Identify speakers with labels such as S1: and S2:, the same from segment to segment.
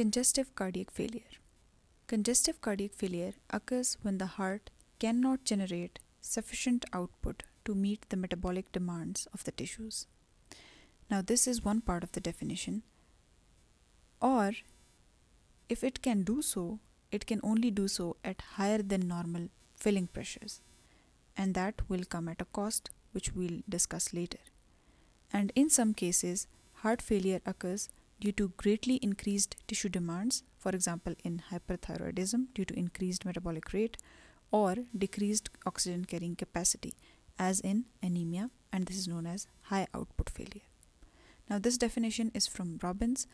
S1: Congestive cardiac failure. Congestive cardiac failure occurs when the heart cannot generate sufficient output to meet the metabolic demands of the tissues. Now, this is one part of the definition. Or, if it can do so, it can only do so at higher than normal filling pressures, and that will come at a cost, which we'll discuss later. And in some cases, heart failure occurs due to greatly increased tissue demands, for example, in hyperthyroidism due to increased metabolic rate or decreased oxygen carrying capacity, as in anemia, and this is known as high output failure. Now, this definition is from Robbins,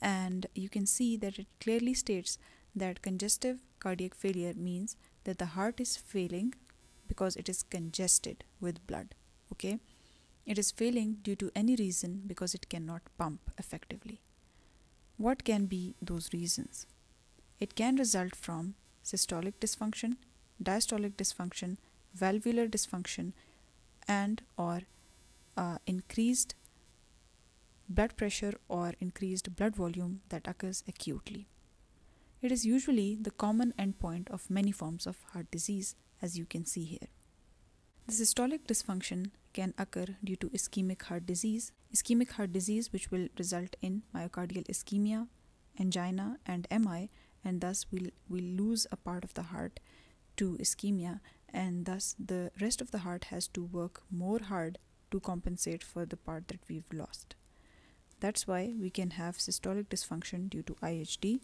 S1: and you can see that it clearly states that congestive cardiac failure means that the heart is failing because it is congested with blood. Okay, it is failing due to any reason because it cannot pump effectively. What can be those reasons? It can result from systolic dysfunction, diastolic dysfunction, valvular dysfunction, and or uh, increased blood pressure or increased blood volume that occurs acutely. It is usually the common endpoint of many forms of heart disease, as you can see here. The systolic dysfunction can occur due to ischemic heart disease, ischemic heart disease, which will result in myocardial ischemia, angina, and MI, and thus we'll, we'll lose a part of the heart to ischemia, and thus the rest of the heart has to work more hard to compensate for the part that we've lost. That's why we can have systolic dysfunction due to IHD,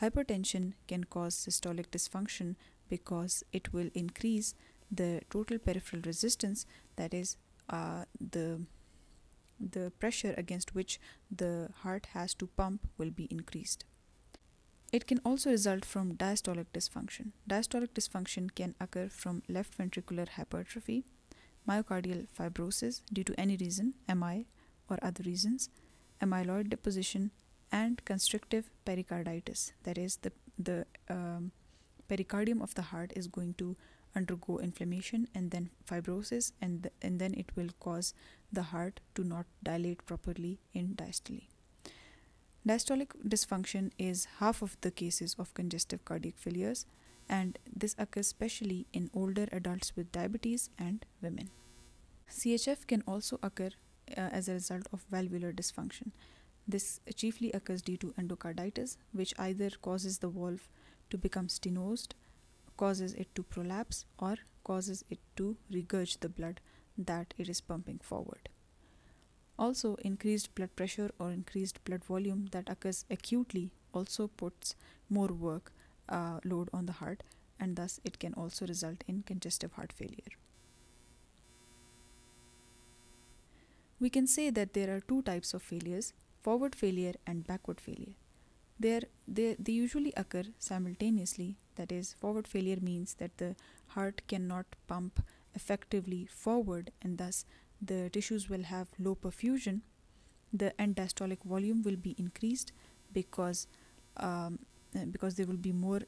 S1: Hypertension can cause systolic dysfunction because it will increase the total peripheral resistance, that is, uh, the the pressure against which the heart has to pump will be increased. It can also result from diastolic dysfunction. Diastolic dysfunction can occur from left ventricular hypertrophy, myocardial fibrosis due to any reason, MI or other reasons, amyloid deposition, and constrictive pericarditis. That is, the, the um, pericardium of the heart is going to undergo inflammation and then fibrosis, and, and then it will cause the heart to not dilate properly in diastole. Diastolic dysfunction is half of the cases of congestive cardiac failures, and this occurs especially in older adults with diabetes and women. CHF can also occur uh, as a result of valvular dysfunction. This chiefly occurs due to endocarditis, which either causes the valve to become stenosed, causes it to prolapse, or causes it to regurge the blood that it is pumping forward. Also, increased blood pressure or increased blood volume that occurs acutely also puts more work uh, load on the heart, and thus it can also result in congestive heart failure. We can say that there are two types of failures forward failure and backward failure. They they usually occur simultaneously. That is, forward failure means that the heart cannot pump effectively forward, and thus the tissues will have low perfusion. The end diastolic volume will be increased because um, uh, because there will be more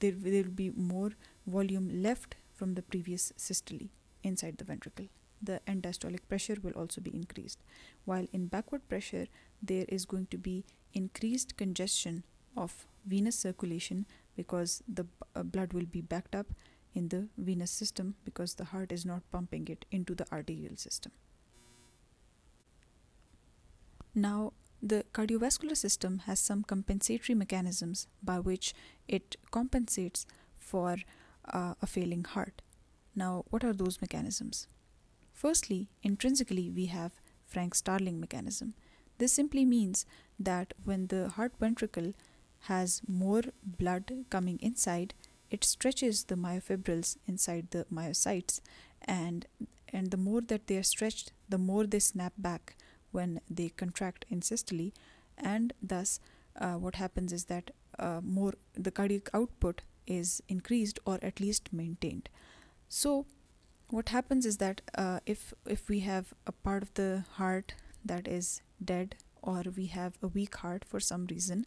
S1: there, there will be more volume left from the previous systole inside the ventricle the end diastolic pressure will also be increased. While in backward pressure, there is going to be increased congestion of venous circulation because the uh, blood will be backed up in the venous system because the heart is not pumping it into the arterial system. Now, the cardiovascular system has some compensatory mechanisms by which it compensates for uh, a failing heart. Now, what are those mechanisms? Firstly, intrinsically, we have Frank Starling mechanism. This simply means that when the heart ventricle has more blood coming inside, it stretches the myofibrils inside the myocytes, and and the more that they are stretched, the more they snap back when they contract in systole, and thus uh, what happens is that uh, more the cardiac output is increased or at least maintained. So what happens is that uh, if if we have a part of the heart that is dead or we have a weak heart for some reason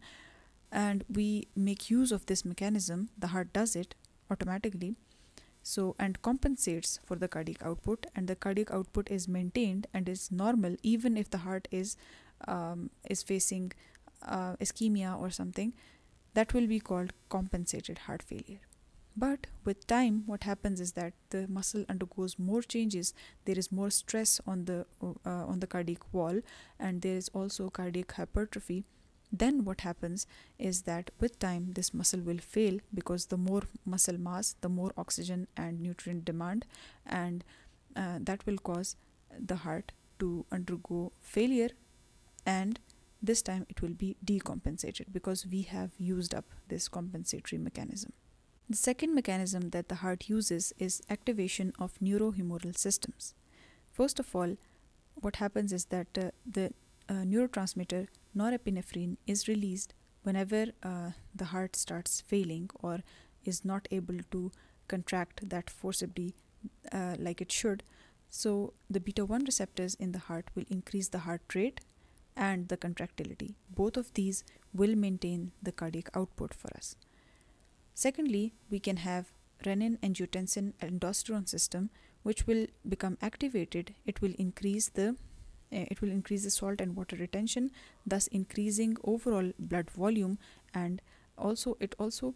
S1: and we make use of this mechanism the heart does it automatically so and compensates for the cardiac output and the cardiac output is maintained and is normal even if the heart is um, is facing uh, ischemia or something that will be called compensated heart failure but with time what happens is that the muscle undergoes more changes. There is more stress on the uh, on the cardiac wall and there is also cardiac hypertrophy. Then what happens is that with time this muscle will fail because the more muscle mass the more oxygen and nutrient demand and uh, that will cause the heart to undergo failure and this time it will be decompensated because we have used up this compensatory mechanism the second mechanism that the heart uses is activation of neurohumoral systems. First of all, what happens is that uh, the uh, neurotransmitter norepinephrine is released whenever uh, the heart starts failing or is not able to contract that forcibly uh, like it should. So, the beta 1 receptors in the heart will increase the heart rate and the contractility. Both of these will maintain the cardiac output for us. Secondly, we can have renin, angiotensin, aldosterone system, which will become activated. It will increase the uh, it will increase the salt and water retention, thus increasing overall blood volume, and also it also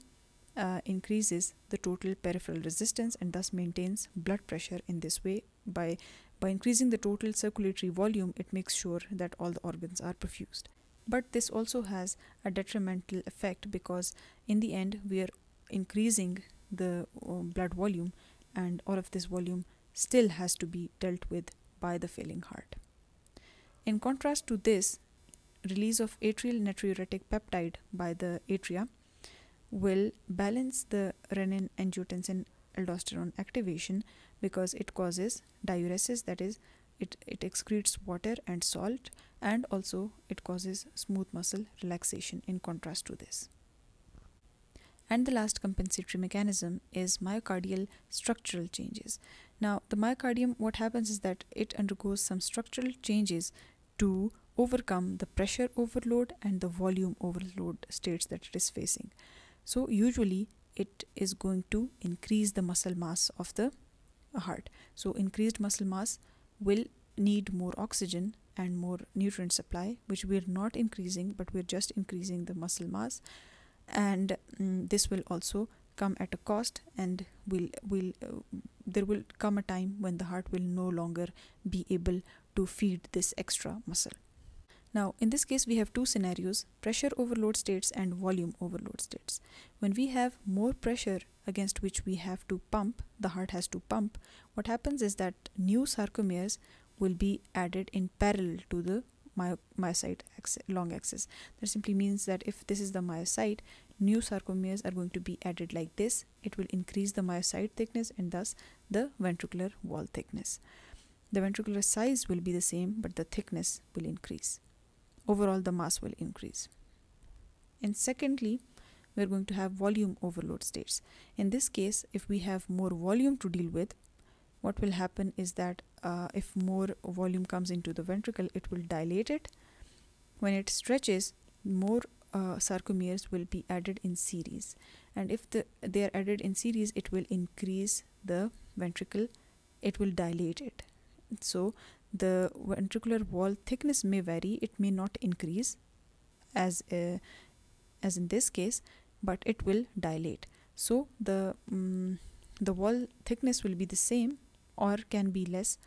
S1: uh, increases the total peripheral resistance and thus maintains blood pressure in this way by by increasing the total circulatory volume it makes sure that all the organs are perfused but this also has a detrimental effect because in the end we are increasing the um, blood volume and all of this volume still has to be dealt with by the failing heart. In contrast to this, release of atrial natriuretic peptide by the atria will balance the renin angiotensin aldosterone activation because it causes diuresis that is it, it excretes water and salt and also it causes smooth muscle relaxation in contrast to this and the last compensatory mechanism is myocardial structural changes. Now, the myocardium, what happens is that it undergoes some structural changes to overcome the pressure overload and the volume overload states that it is facing. So, usually it is going to increase the muscle mass of the heart. So, increased muscle mass will need more oxygen and more nutrient supply, which we are not increasing, but we're just increasing the muscle mass and um, this will also come at a cost and will will uh, there will come a time when the heart will no longer be able to feed this extra muscle. Now in this case we have two scenarios pressure overload states and volume overload states. When we have more pressure against which we have to pump the heart has to pump what happens is that new sarcomeres will be added in parallel to the my, myocyte long axis. That simply means that if this is the myocyte, new sarcomeres are going to be added like this. It will increase the myocyte thickness and thus the ventricular wall thickness. The ventricular size will be the same, but the thickness will increase. Overall, the mass will increase. And secondly, we're going to have volume overload states. In this case, if we have more volume to deal with, what will happen is that uh, if more volume comes into the ventricle it will dilate it. When it stretches more uh, sarcomeres will be added in series. And if the, they are added in series it will increase the ventricle it will dilate it. So the ventricular wall thickness may vary it may not increase as a, as in this case but it will dilate. So the um, the wall thickness will be the same or can be less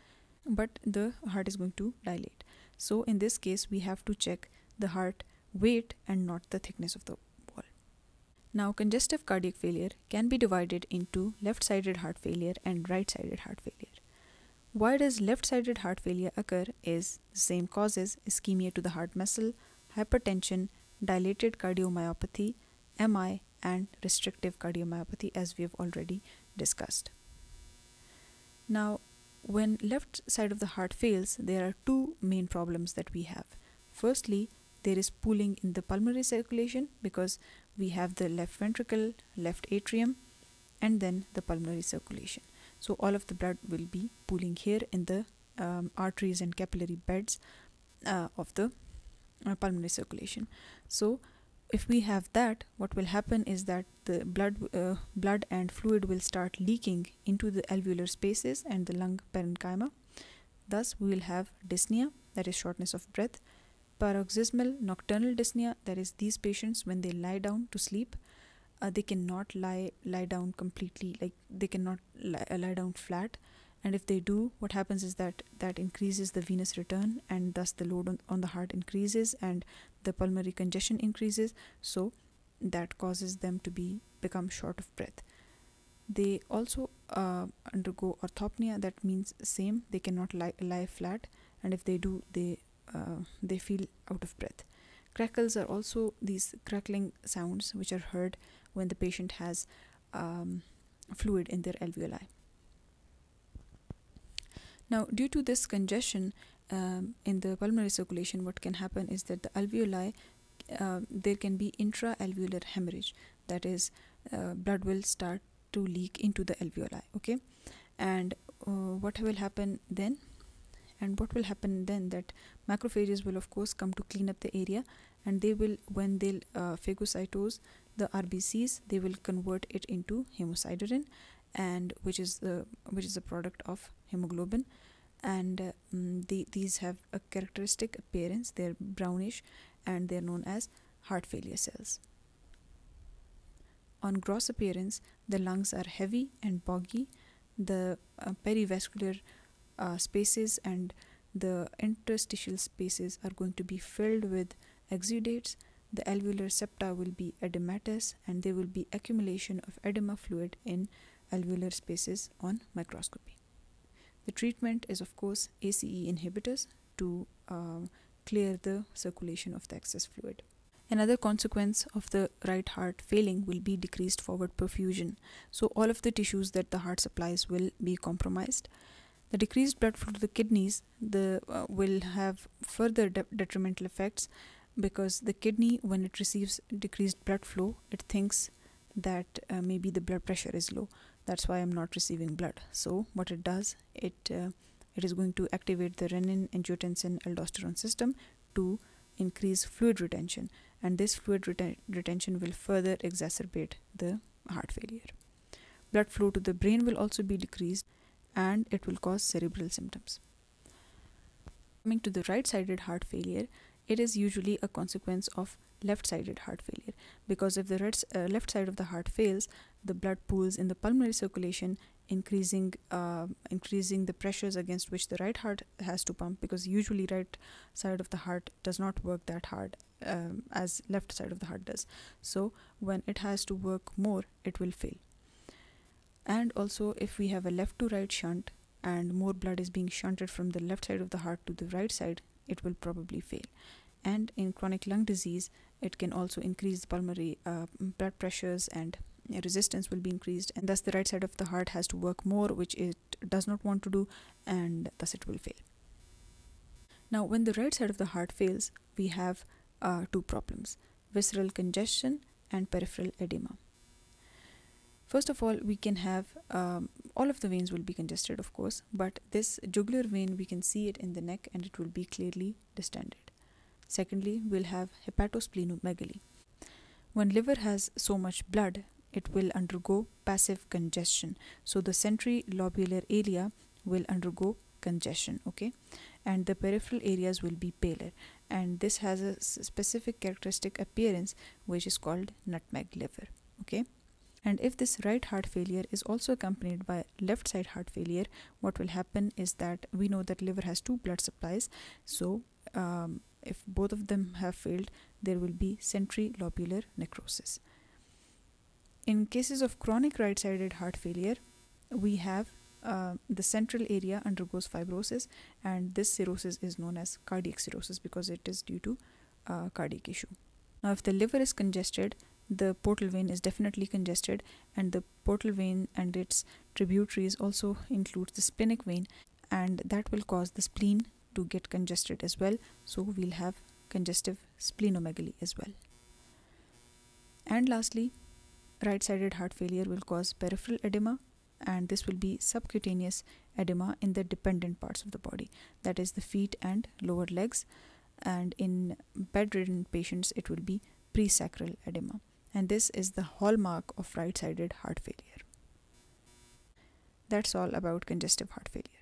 S1: but the heart is going to dilate. So in this case we have to check the heart weight and not the thickness of the wall. Now congestive cardiac failure can be divided into left-sided heart failure and right-sided heart failure. Why does left-sided heart failure occur is the same causes ischemia to the heart muscle hypertension dilated cardiomyopathy mi and restrictive cardiomyopathy as we have already discussed. Now, when left side of the heart fails, there are two main problems that we have. Firstly, there is pooling in the pulmonary circulation because we have the left ventricle, left atrium, and then the pulmonary circulation. So all of the blood will be pooling here in the um, arteries and capillary beds uh, of the uh, pulmonary circulation. So if we have that what will happen is that the blood uh, blood and fluid will start leaking into the alveolar spaces and the lung parenchyma. Thus we will have dyspnea that is shortness of breath paroxysmal nocturnal dyspnea that is these patients when they lie down to sleep uh, they cannot lie lie down completely like they cannot lie, lie down flat and if they do what happens is that that increases the venous return and thus the load on, on the heart increases and the pulmonary congestion increases. So that causes them to be become short of breath. They also uh, undergo orthopnea. That means same they cannot lie, lie flat. And if they do they uh, they feel out of breath. Crackles are also these crackling sounds which are heard when the patient has um, fluid in their alveoli now due to this congestion um, in the pulmonary circulation what can happen is that the alveoli uh, there can be intra-alveolar hemorrhage. That is uh, blood will start to leak into the alveoli okay? And uh, what will happen then? And what will happen then that macrophages will of course come to clean up the area and they will when they'll uh, phagocytose the rbcs they will convert it into hemosiderin and which is the which is a product of hemoglobin and uh, mm, the, these have a characteristic appearance they're brownish and they're known as heart failure cells on gross appearance, the lungs are heavy and boggy. The uh, perivascular uh, spaces and the interstitial spaces are going to be filled with exudates. The alveolar septa will be edematous and there will be accumulation of edema fluid in alveolar spaces on microscopy. The treatment is, of course, ACE inhibitors to uh, clear the circulation of the excess fluid. Another consequence of the right heart failing will be decreased forward perfusion. So, all of the tissues that the heart supplies will be compromised. The decreased blood flow to the kidneys the, uh, will have further de- detrimental effects because the kidney, when it receives decreased blood flow, it thinks that uh, maybe the blood pressure is low. That's why I'm not receiving blood. So, what it does, it uh, it is going to activate the renin, angiotensin, aldosterone system to increase fluid retention and this fluid reten- retention will further exacerbate the heart failure. Blood flow to the brain will also be decreased and it will cause cerebral symptoms. Coming to the right sided heart failure, it is usually a consequence of left sided heart failure. Because if the uh, left side of the heart fails, the blood pools in the pulmonary circulation increasing uh, increasing the pressures against which the right heart has to pump because usually right side of the heart does not work that hard um, as left side of the heart does. So when it has to work more it will fail. And also if we have a left to right shunt and more blood is being shunted from the left side of the heart to the right side it will probably fail. And in chronic lung disease it can also increase the pulmonary uh, blood pressures and resistance will be increased and thus the right side of the heart has to work more which it does not want to do and thus it will fail. Now when the right side of the heart fails we have uh, two problems visceral congestion and peripheral edema. First of all we can have um, all of the veins will be congested of course but this jugular vein we can see it in the neck and it will be clearly distended secondly we'll have hepatosplenomegaly when liver has so much blood it will undergo passive congestion. So the centrilobular area will undergo congestion, okay, and the peripheral areas will be paler. And this has a specific characteristic appearance which is called nutmeg liver, okay. And if this right heart failure is also accompanied by left side heart failure, what will happen is that we know that liver has two blood supplies. So, um, if both of them have failed, there will be centrilobular necrosis. In cases of chronic right sided heart failure, we have uh, the central area undergoes fibrosis, and this cirrhosis is known as cardiac cirrhosis because it is due to uh, cardiac issue. Now, if the liver is congested, the portal vein is definitely congested, and the portal vein and its tributaries also includes the splenic vein, and that will cause the spleen to get congested as well. So, we'll have congestive splenomegaly as well. And lastly, right sided heart failure will cause peripheral edema and this will be subcutaneous edema in the dependent parts of the body that is the feet and lower legs and in bedridden patients it will be presacral edema and this is the hallmark of right sided heart failure that's all about congestive heart failure